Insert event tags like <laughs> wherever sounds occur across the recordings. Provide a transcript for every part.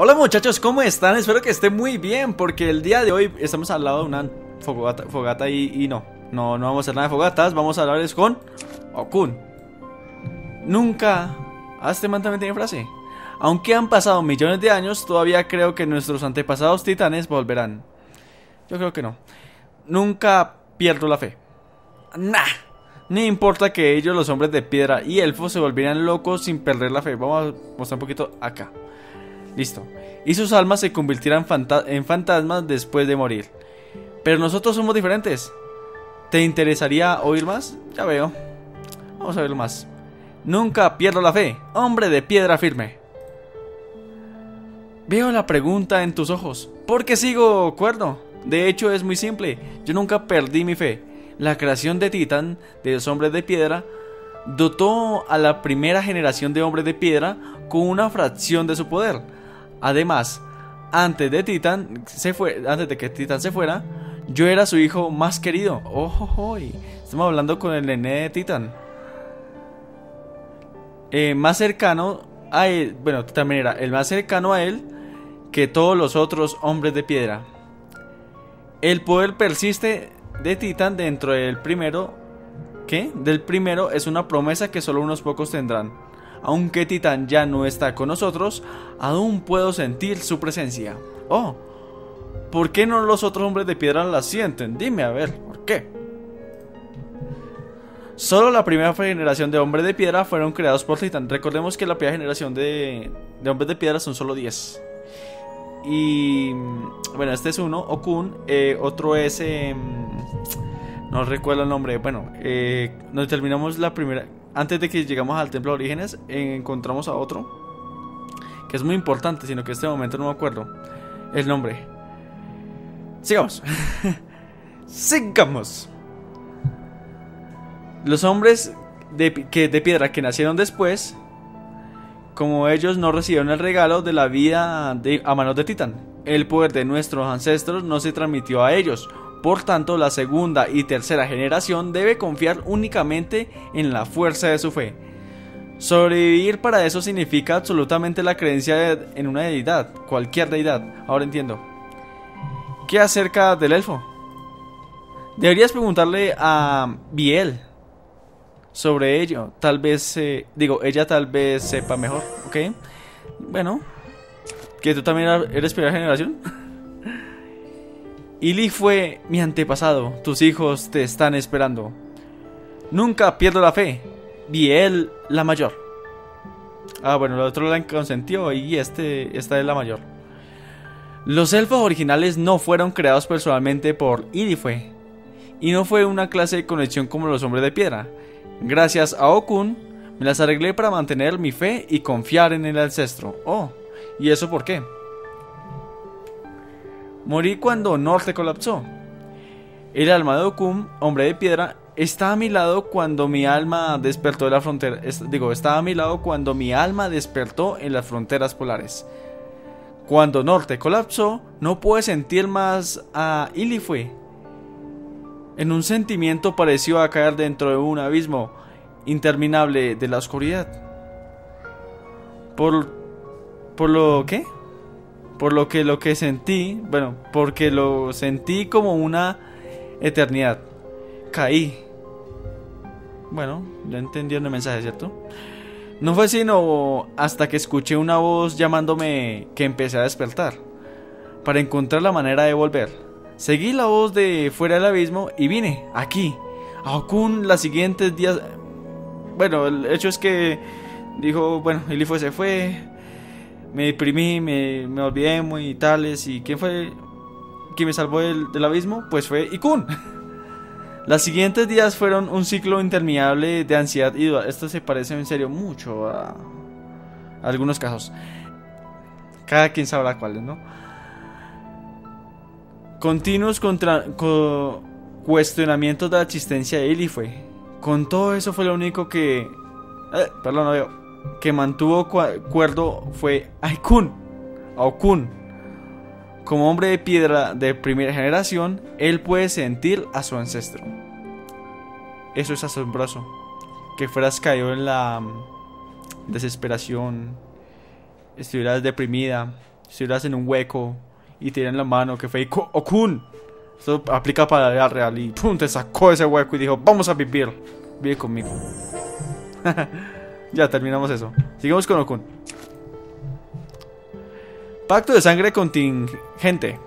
Hola muchachos, ¿cómo están? Espero que estén muy bien porque el día de hoy estamos al lado de una fogata, fogata y, y no, no, no vamos a hacer nada de fogatas, vamos a hablarles con Okun. Nunca, a man también tiene frase. Aunque han pasado millones de años, todavía creo que nuestros antepasados titanes volverán. Yo creo que no. Nunca pierdo la fe. Nah. Ni importa que ellos, los hombres de piedra y elfos, se volvieran locos sin perder la fe. Vamos a mostrar un poquito acá. Listo. Y sus almas se convirtieran en fantasmas después de morir. Pero nosotros somos diferentes. ¿Te interesaría oír más? Ya veo. Vamos a verlo más. Nunca pierdo la fe. Hombre de piedra firme. Veo la pregunta en tus ojos. ¿Por qué sigo cuerdo? De hecho es muy simple. Yo nunca perdí mi fe. La creación de Titán, de los hombres de piedra, dotó a la primera generación de hombres de piedra con una fracción de su poder Además, antes de se fue, antes de que Titan se fuera, yo era su hijo más querido. Ojo, estamos hablando con el nene de Titan. Eh, más cercano a él, bueno, también era el más cercano a él que todos los otros hombres de piedra. El poder persiste de Titan dentro del primero, ¿qué? Del primero es una promesa que solo unos pocos tendrán. Aunque Titán ya no está con nosotros, aún puedo sentir su presencia. Oh, ¿por qué no los otros hombres de piedra la sienten? Dime a ver, ¿por qué? Solo la primera generación de hombres de piedra fueron creados por Titán. Recordemos que la primera generación de, hombres de piedra son solo 10. Y bueno, este es uno, Okun. Eh, otro es. Em, no recuerdo el nombre. Bueno, eh, nos terminamos la primera antes de que llegamos al templo de orígenes, encontramos a otro que es muy importante, sino que en este momento no me acuerdo el nombre. Sigamos. <laughs> Sigamos. Los hombres de, que, de piedra que nacieron después, como ellos no recibieron el regalo de la vida a manos de Titán, el poder de nuestros ancestros no se transmitió a ellos, por tanto, la segunda y tercera generación debe confiar únicamente en la fuerza de su fe. Sobrevivir para eso significa absolutamente la creencia en una deidad, cualquier deidad. Ahora entiendo. ¿Qué acerca del elfo? Deberías preguntarle a Biel sobre ello. Tal vez, eh, digo, ella tal vez sepa mejor, ¿ok? Bueno, que tú también eres primera generación. <laughs> Ili fue mi antepasado, tus hijos te están esperando. Nunca pierdo la fe. Biel la mayor. Ah, bueno, el otro la consentió y este, esta es la mayor. Los elfos originales no fueron creados personalmente por Ilifue. Y no fue una clase de conexión como los hombres de piedra. Gracias a Okun, me las arreglé para mantener mi fe y confiar en el ancestro. Oh, ¿y eso por qué? Morí cuando Norte colapsó. El alma de Okum, hombre de piedra, está a mi lado cuando mi alma despertó de la frontera. digo, estaba a mi lado cuando mi alma despertó en las fronteras polares. Cuando Norte colapsó, no pude sentir más a Ilifue. En un sentimiento pareció a caer dentro de un abismo interminable de la oscuridad. Por. ¿Por lo qué? Por lo que lo que sentí, bueno, porque lo sentí como una eternidad. Caí. Bueno, ya entendí el mensaje, ¿cierto? No fue sino hasta que escuché una voz llamándome que empecé a despertar, para encontrar la manera de volver. Seguí la voz de fuera del abismo y vine aquí, a Okun, los siguientes días. Bueno, el hecho es que dijo, bueno, Ilifue se fue, me deprimí, me, me olvidé muy tales. ¿Y quién fue quien me salvó del, del abismo? Pues fue Ikun. Los <laughs> siguientes días fueron un ciclo interminable de ansiedad y duda. Esto se parece en serio mucho a, algunos casos. Cada quien sabrá cuáles, ¿no? Continuos contra, cuestionamientos de la existencia de Ilifue. Con todo eso fue lo único que... Eh, perdón, no veo que mantuvo cuerdo fue Aikun, Aokun. Como hombre de piedra de primera generación, él puede sentir a su ancestro. Eso es asombroso. Que fueras caído en la mm, desesperación, estuvieras deprimida le hacen un hueco y tiran la mano que fue Okun. Esto aplica para la real y pum, te sacó ese hueco y dijo, vamos a vivir. Vive conmigo. <laughs> ya terminamos eso. Sigamos con Okun. Pacto de sangre contingente.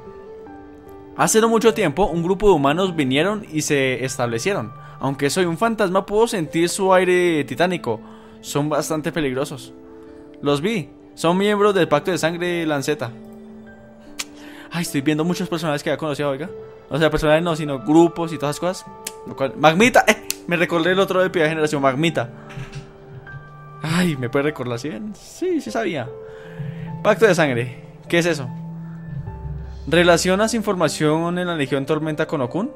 Hace no mucho tiempo, un grupo de humanos vinieron y se establecieron. Aunque soy un fantasma, puedo sentir su aire titánico. Son bastante peligrosos. Los vi. Son miembros del Pacto de Sangre Lanceta. Ay, estoy viendo muchos personajes que ya conocido, oiga. O sea, personajes no, sino grupos y todas esas cosas. Lo cual- Magmita, eh, me recordé el otro de primera generación, Magmita. Ay, ¿me puede recordar así? Sí, sí sabía. Pacto de Sangre. ¿Qué es eso? ¿Relacionas información en la Legión Tormenta con Okun?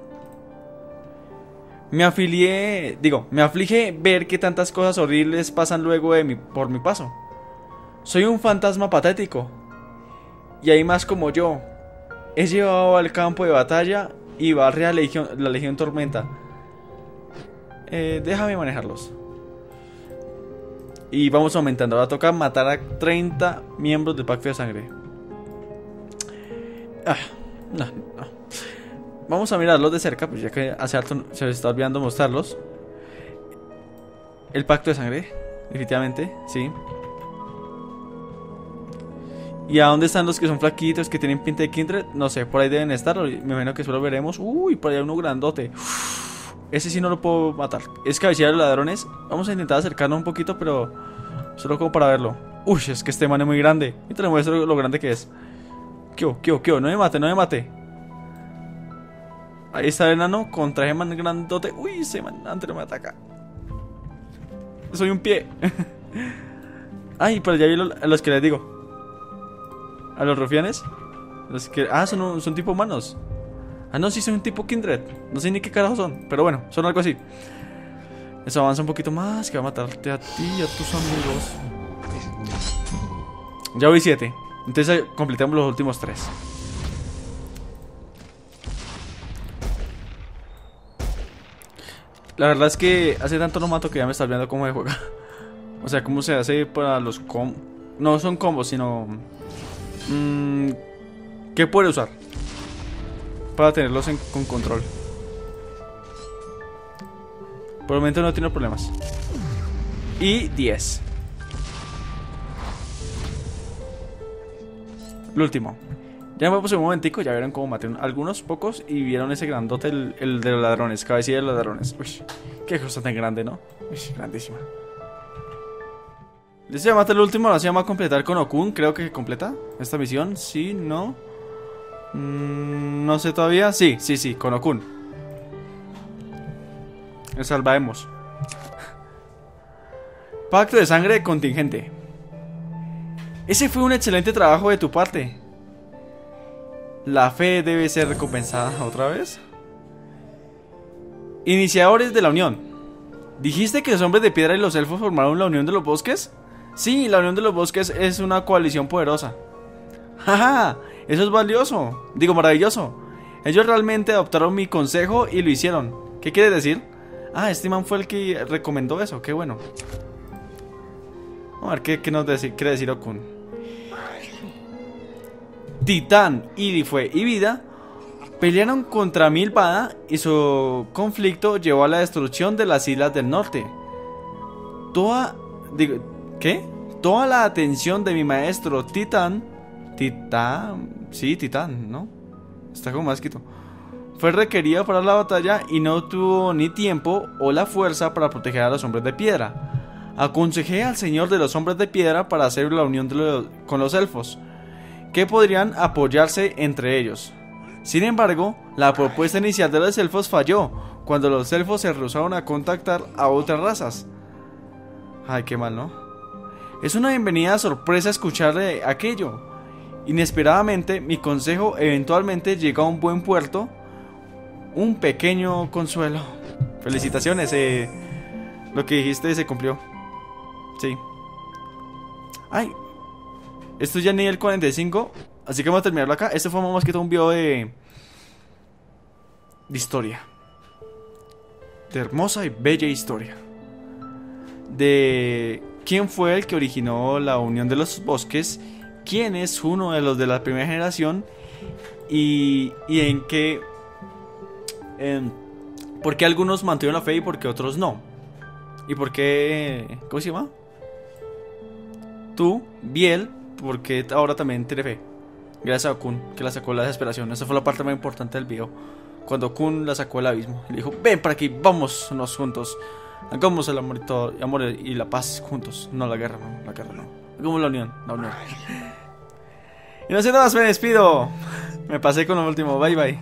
Me afilié, digo, me aflige ver que tantas cosas horribles pasan luego de mi, por mi paso. Soy un fantasma patético. Y hay más como yo. He llevado al campo de batalla y barre a Legión- la Legión Tormenta. Eh, déjame manejarlos. Y vamos aumentando. Ahora toca matar a 30 miembros del Pacto de Sangre. Ah, no, no. Vamos a mirarlos de cerca, pues ya que hace harto se les está olvidando mostrarlos. El pacto de sangre, definitivamente, sí. ¿Y a dónde están los que son flaquitos, que tienen pinta de Kindred? No sé, por ahí deben estar. Me imagino que solo veremos. Uy, por ahí hay uno grandote. Ese sí no lo puedo matar. Es cabecilla de los ladrones. Vamos a intentar acercarnos un poquito, pero solo como para verlo. Uy, es que este man es muy grande. Y te muestro lo grande que es. Hubo? qué? hubo? No me mate, no me mate. Ahí está el enano con traje man grandote. Uy, ese man antes me ataca. Soy un pie. <laughs> Ay, pero ya vi a los que les digo. A los rufianes. Los que, ah, son, son tipo humanos. Ah, no, sí, son un tipo kindred. No sé ni qué carajo son. Pero bueno, son algo así. Eso avanza un poquito más. Que va a matarte a ti y a tus amigos. Ya voy siete. Entonces eh, completamos los últimos tres. La verdad es que hace tanto no mato que ya me está olvidando cómo se juega. <laughs> O sea, cómo se hace para los com... No son combos, sino... mm, ¿Qué puede usar? Para tenerlos en- con control. Por el momento no tiene problemas. Y 10. Lo último. Ya me puse un momentico, ya vieron cómo maté un- algunos pocos y vieron ese grandote, el, el de los ladrones, cabecilla de los ladrones. Uy, qué cosa tan grande, ¿no? Uy, grandísima. ¿Listo? Ya maté el último, ahora se llama completar con Okun, creo que completa esta misión. Sí, no. Mm, no sé todavía. Sí, sí, sí, con Okun. Salvaremos. Pacto de sangre contingente. Ese fue un excelente trabajo de tu parte. La fe debe ser recompensada otra vez. Iniciadores de la Unión. ¿Dijiste que los hombres de piedra y los elfos formaron la Unión de los Bosques? Sí, la Unión de los Bosques es una coalición poderosa. <laughs> ¡Jaja! Eso es valioso. Digo, maravilloso. Ellos realmente adoptaron mi consejo y lo hicieron. ¿Qué quiere decir? Ah, este man fue el que recomendó eso. Qué bueno. Vamos a ver qué, qué nos quiere decir Okun. Titán, Ilifue y Vida pelearon contra Milvada y su conflicto llevó a la destrucción de las islas del norte. Toda. ¿Qué? Toda la atención de mi maestro Titán. Titán. Sí, Titán, ¿no? Está como más escrito. Fue requerida para la batalla y no tuvo ni tiempo o la fuerza para proteger a los hombres de piedra. Aconsejé al señor de los hombres de piedra para hacer la unión con los elfos, que podrían apoyarse entre ellos. Sin embargo, la propuesta inicial de los elfos falló cuando los elfos se rehusaron a contactar a otras razas. Ay, qué mal, ¿no? Es una bienvenida sorpresa escucharle aquello. Inesperadamente, mi consejo eventualmente llegó a un buen puerto. Un pequeño consuelo. Felicitaciones, eh, lo que dijiste se cumplió. Sí. Ay, esto ya nivel 45. Así que vamos a terminarlo acá. Este fue más que todo un video de. de historia. De hermosa y bella historia. De quién fue el que originó la unión de los bosques quién es uno de los de la primera generación y, y en qué... ¿Por qué algunos mantuvieron la fe y por qué otros no? ¿Y por qué... ¿Cómo se llama? Tú, Biel, porque ahora también tiene fe. Gracias a Kun, que la sacó de la desesperación. Esa fue la parte más importante del video. Cuando Kun la sacó del abismo. Le dijo, ven para aquí, vamos juntos. Hagamos el amor y, todo, amor y la paz juntos. No la guerra, no, la guerra no. Como la unión, la unión. Y no sé nada más, me despido. Me pasé con lo último. Bye bye.